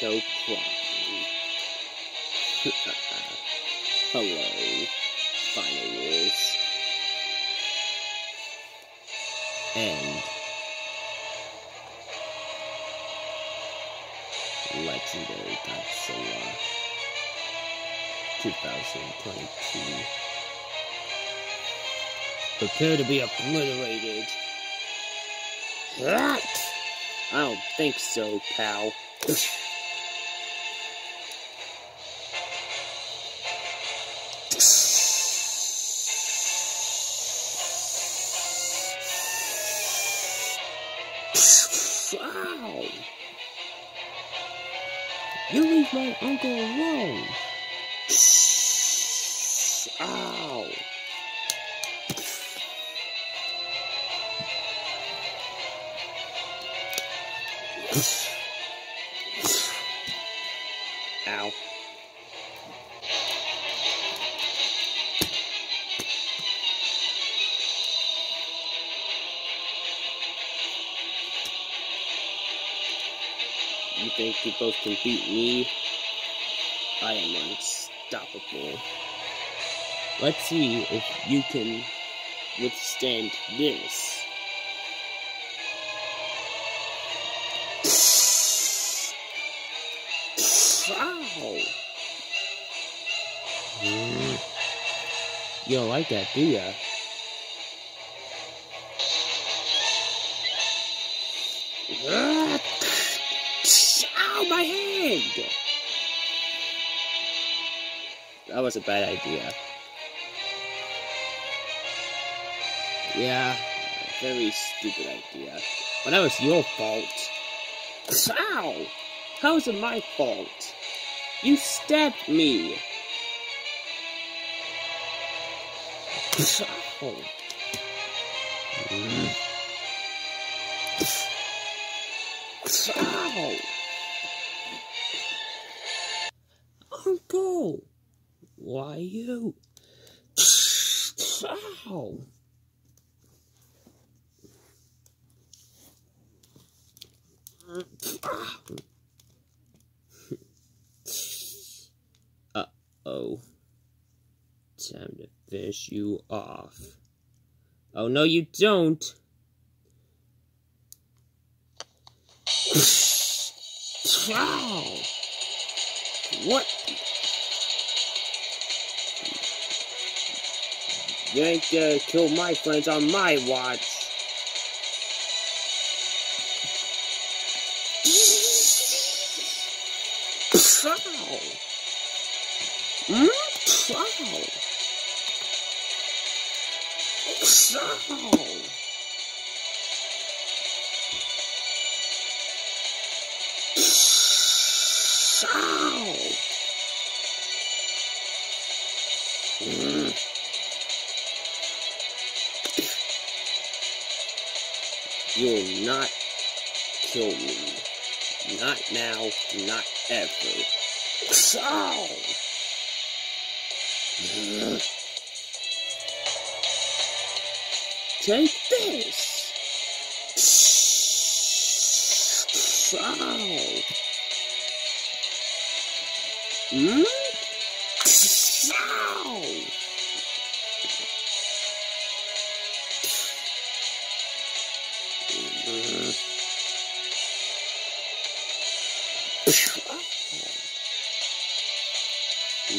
Muto Prime. Hello, Final Wars. And Legendary Godzilla 2022. Prepare to be obliterated. What? I don't think so, pal. Ow! You leave my uncle alone. Ow! Ow. You think you both can beat me? I am unstoppable. Let's see if you can withstand this. Ow! You don't like that, do ya? My head! That was a bad idea. Yeah, very stupid idea. But that was your fault. Ow! How is it my fault? You stabbed me! Ow. Ow! Uncle! Why you? Ow! Uh-oh. Time to finish you off. Oh, no, you don't. Wow. What? You ain't gonna kill my friends on my watch. Wow. Mm? Wow. Wow. Mm. You will not kill me. Not now, not ever. Ow! Take this! Ow! Hmm?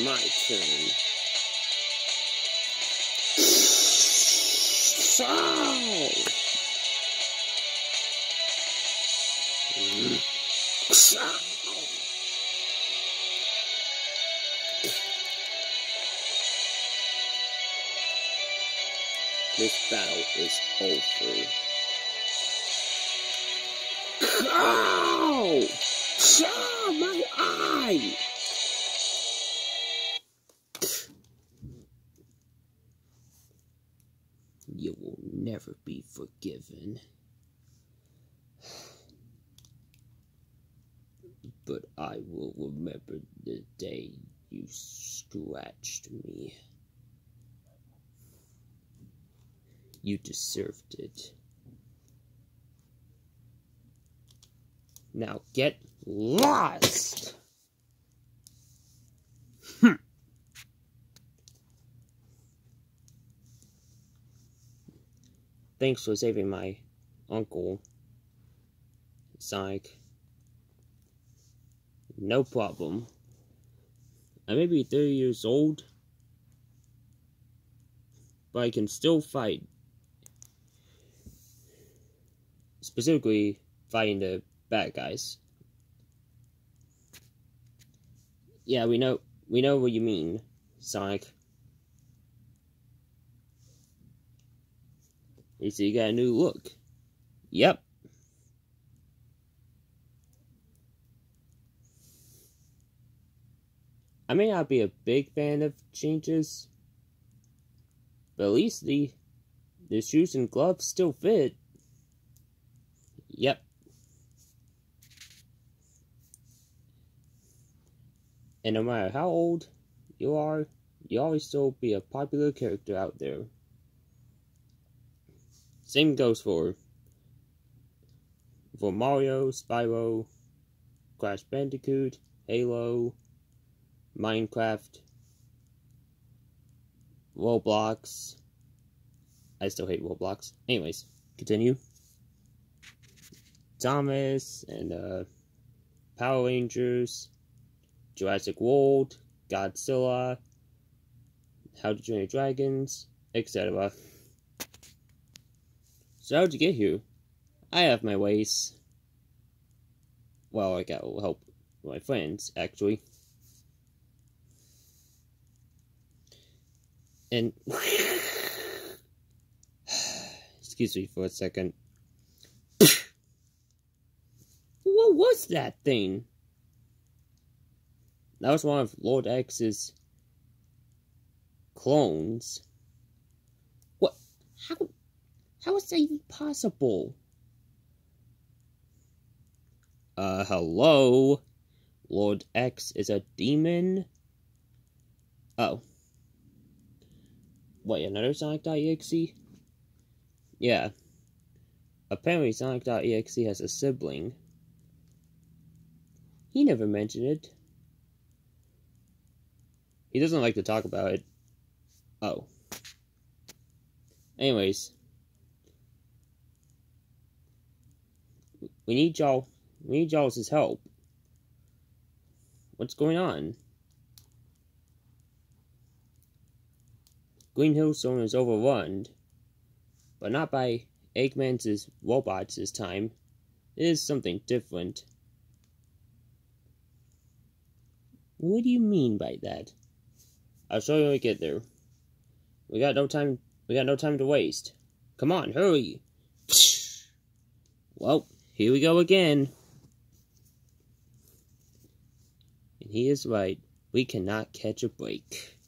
My turn. Ow! Ow! This battle is over. Ow! My eye! You will never be forgiven. But I will remember the day you scratched me. You deserved it. Now get lost. Hmm. Thanks for saving my uncle, Sonic. No problem. I may be 30 years old, but I can still fight. Specifically, fighting the bad guys. Yeah, we know we know what you mean, Sonic. You see, you got a new look. Yep. I may not be a big fan of changes, but at least the the shoes and gloves still fit. Yep. And no matter how old you are, you always still be a popular character out there. Same goes for for Mario, Spyro, Crash Bandicoot, Halo, Minecraft, Roblox. I still hate Roblox. Anyways, continue. Thomas and uh, Power Rangers, Jurassic World, Godzilla, How to Train Your Dragons, etc. So how'd you get here? I have my ways. Well, I got help my friends, actually. And excuse me for a second. What was that thing? That was one of Lord X's clones. What? How? How is that even possible? Uh, hello? Lord X is a demon? Oh. Wait, another Sonic.exe? Yeah. Apparently Sonic.exe has a sibling. He never mentioned it. He doesn't like to talk about it. Oh. Anyways. We need y'all. We need y'all's help. What's going on? Green Hill Zone is overrun, but not by Eggman's robots this time. It is something different. What do you mean by that? I'll show you when we get there. We got no time. We got no time to waste. Come on, hurry! Well, here we go again. And he is right. We cannot catch a break.